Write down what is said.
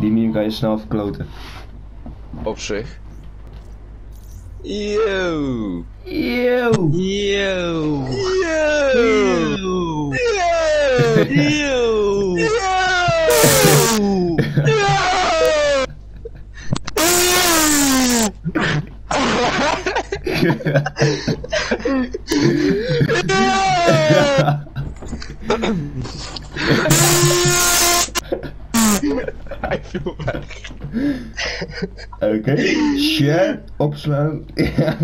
Die meme kan je snel verkloten. Op zich. Yo. Yo! Yo. Yo. Yo. Viel weg. Oké, share, opslaan.